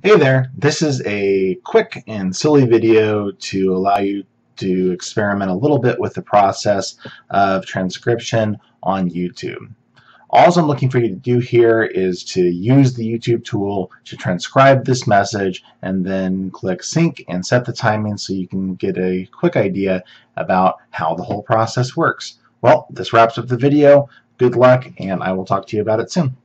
Hey there, this is a quick and silly video to allow you to experiment a little bit with the process of transcription on YouTube. All I'm looking for you to do here is to use the YouTube tool to transcribe this message and then click sync and set the timing so you can get a quick idea about how the whole process works. Well, this wraps up the video. Good luck and I will talk to you about it soon.